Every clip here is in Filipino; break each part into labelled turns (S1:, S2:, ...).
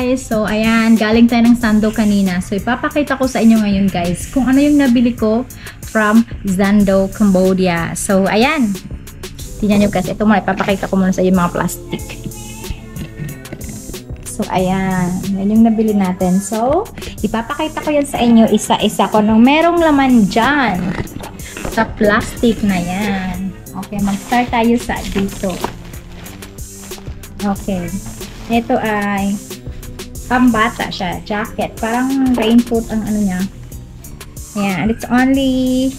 S1: guys! So, ayan, galing tayo ng Sando kanina. So, ipapakita ko sa inyo ngayon guys kung ano yung nabili ko from Zando, Cambodia. So, ayan. Tingnan nyo guys. Ito muna, ipapakita ko muna sa inyo mga plastic. So, ayan. Yan yung nabili natin. So, ipapakita ko yan sa inyo isa-isa ko nung merong laman dyan sa plastic na yan. Okay, mag-start tayo sa dito. Okay. Ito ay pambata siya. Jacket. Parang raincoat ang ano niya. Ayan. It's only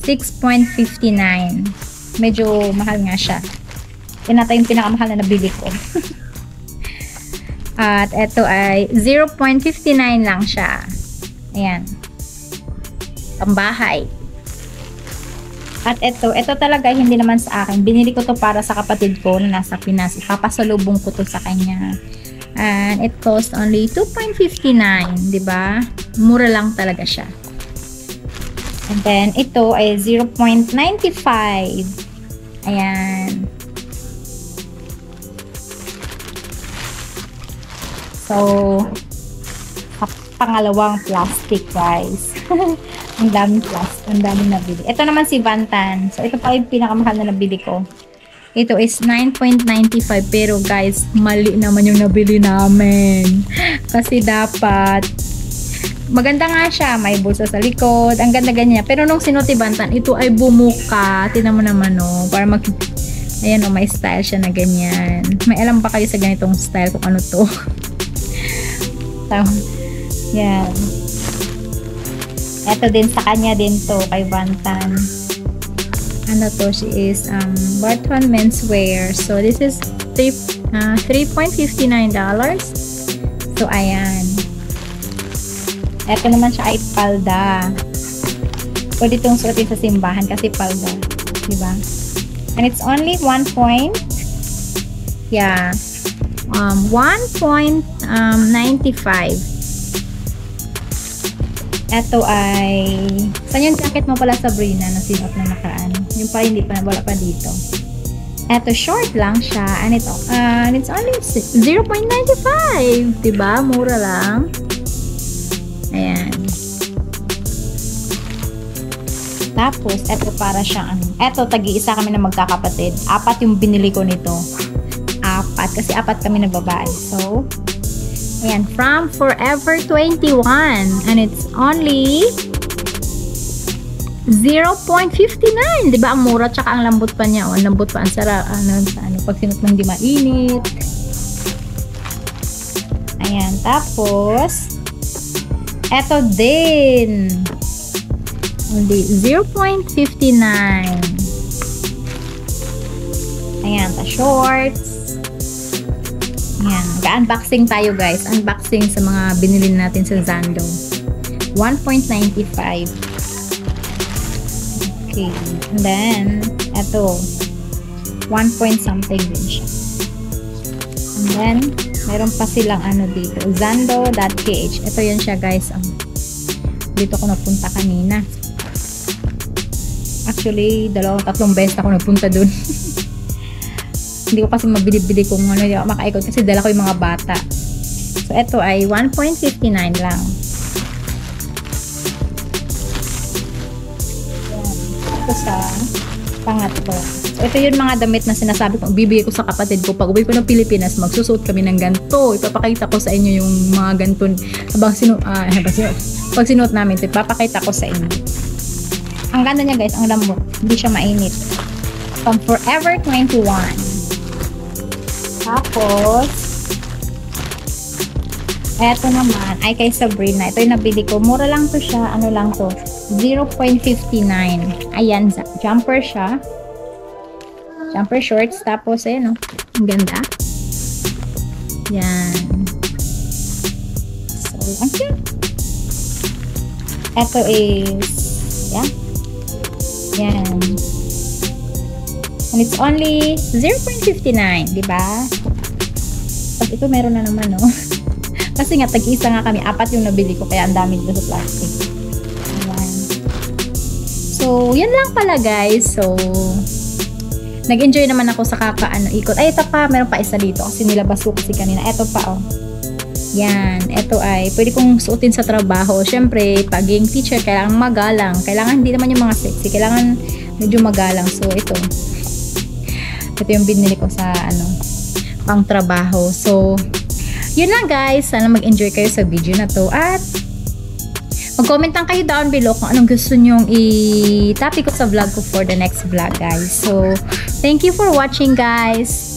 S1: 6.59. Medyo mahal nga siya. Yan nata yung pinakamahal na nabili ko. At ito ay 0.59 lang siya. Ayan. Pambahay. At ito, ito talaga hindi naman sa akin. Binili ko to para sa kapatid ko na nasa Pinas. Ipapasalubong ko to sa kanya. And it cost only 2.59, 'di ba? Mura lang talaga siya. And then ito ay 0.95. Ayan. So, pangalawang plastic guys. ang daming plastic, ang daming nabili. Ito naman si Vantan. So, ito pa yung pinakamahal na nabili ko. Ito is 9.95 pero guys, mali naman yung nabili namin. Kasi dapat maganda nga siya, may bulsa sa likod, ang ganda ganyan. Pero nung sinuti Vantan, ito ay bumuka. Tinan mo naman no, para mag Ayan o, may style siya na ganyan. May alam ba kayo sa ganitong style kung ano to? so, yan. Ito din sa kanya din to kay Bantan. To? She is um, Barton Menswear. So, this is uh, 3.59 dollars. So, ayan. Ito naman siya ay palda. Pwede itong suotin sa simbahan kasi palda. Diba? And it's only 1 point. Yeah. Um, 1.95. Ito ay... Saan yung jacket mo pala Sabrina na sinot na nakaraan? Yung pa hindi pa, wala pa dito. Ito, short lang siya. And, ito, uh, and it's only 0.95. Diba? Mura lang. Ayan. Tapos, ito para siyang ano. Ito, tagi-isa kami na magkakapatid. Apat yung binili ko nito. Apat. Kasi apat kami na babae. So, Ayan, from Forever 21. And it's only 0.59. Diba? Ang mura tsaka ang lambot pa niya. O, ang lambot pa. Ang sarap. Ano, ano, pag sinot lang di mainit. Ayan. Tapos, eto din. Only 0.59. Ayan, ta shorts. Ayan, ga-unboxing tayo guys. Unboxing sa mga binili natin sa Zando. 1.95. Okay. And then, eto. 1 point something din siya. And then, meron pa silang ano dito. Zando.kh. Ito yun siya guys. Um, dito ako napunta kanina. Actually, dalawang tatlong beses ako nagpunta dun. Hindi ko kasi mabili-bili kung ano yung makaikot kasi dala ko yung mga bata. So, ito ay 1.59 lang. Ito sa pangatlo. So, ito yung mga damit na sinasabi ko, bibigay ko sa kapatid ko. Pag uwi ko ng Pilipinas, magsusuot kami ng ganito. Ipapakita ko sa inyo yung mga ganito. Habang sinu uh, habang sinu pag sinuot namin, ipapakita ko sa inyo. Ang ganda niya guys, ang lambot. Hindi siya mainit. From Forever 21. Tapos, eto naman, ay kay Sabrina. Ito yung nabili ko. Mura lang to siya. Ano lang to? 0.59. Ayan, jumper siya. Jumper shorts. Tapos, ayan o. Oh, ang ganda. Yan. So, ang cute. Ito is, yan. Yan. And it's only 0.59, di ba? Tapos ito meron na naman, no? Kasi nga, tag-isa nga kami. Apat yung nabili ko, kaya ang dami dito sa plastic. Ayan. So, yan lang pala, guys. So, nag-enjoy naman ako sa kakaano ikot. Ay, ito pa, meron pa isa dito kasi nilabas ko kasi kanina. Ito pa, oh. Yan, ito ay pwede kong suotin sa trabaho. Siyempre, paging teacher, kailangan magalang. Kailangan hindi naman yung mga sexy. Kailangan medyo magalang. So, ito. Ito yung binili ko sa ano, pang trabaho. So, yun lang guys. Sana mag-enjoy kayo sa video na to. At, mag-comment lang kayo down below kung anong gusto nyong i-topic ko sa vlog ko for the next vlog guys. So, thank you for watching guys.